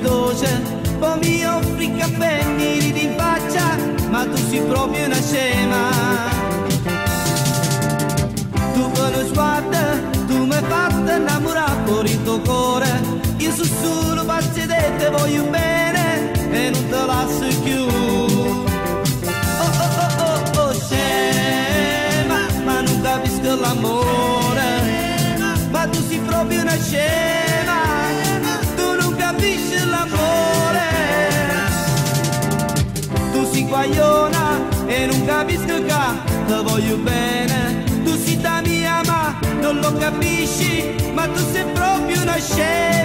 festoce, poi mi offri caffè e mi ridi in faccia, ma tu sei proprio una scema. Tu con lo sguardo, tu mi hai fatto innamorare fuori il tuo cuore, io sono solo pazzo e te voglio bene e non te lascio più. Oh oh oh oh oh scema, ma non capisco l'amore, ma tu sei proprio una scema, guagliona e non capisco che te voglio bene, tu sei da mia ma non lo capisci, ma tu sei proprio una scema.